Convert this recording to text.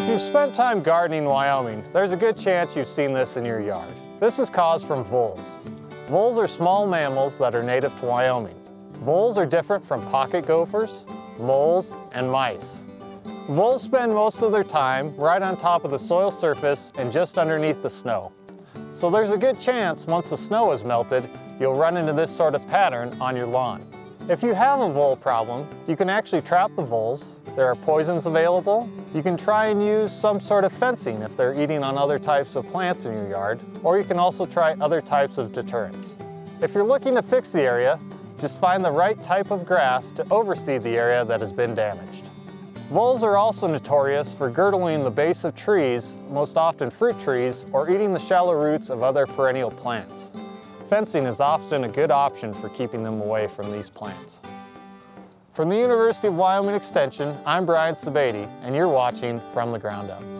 If you've spent time gardening in Wyoming, there's a good chance you've seen this in your yard. This is caused from voles. Voles are small mammals that are native to Wyoming. Voles are different from pocket gophers, moles, and mice. Voles spend most of their time right on top of the soil surface and just underneath the snow. So there's a good chance once the snow is melted, you'll run into this sort of pattern on your lawn. If you have a vole problem, you can actually trap the voles. There are poisons available. You can try and use some sort of fencing if they're eating on other types of plants in your yard, or you can also try other types of deterrents. If you're looking to fix the area, just find the right type of grass to overseed the area that has been damaged. Voles are also notorious for girdling the base of trees, most often fruit trees, or eating the shallow roots of other perennial plants. Fencing is often a good option for keeping them away from these plants. From the University of Wyoming Extension, I'm Brian Sebade, and you're watching From the Ground Up.